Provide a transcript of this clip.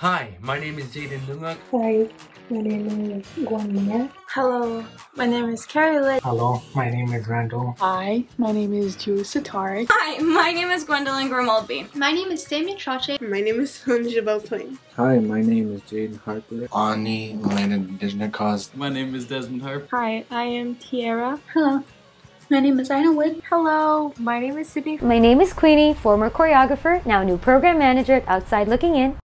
Hi, my name is Jaden Nungak. Hi, my name is Guan Hello, my name is Carrie Lee. Hello, my name is Randall. Hi, my name is Julie Satari. Hi, my name is Gwendolyn Grimaldi. My name is Sammy Trache. My name is Hunjabel Twain. Hi, my name is Jaden Harper. Ani Elena Dijnakoz. My name is Desmond Harp. Hi, I am Tiara. Hello. My name is Ina Wood. Hello, my name is Sydney. My name is Queenie, former choreographer, now new program manager at Outside Looking In.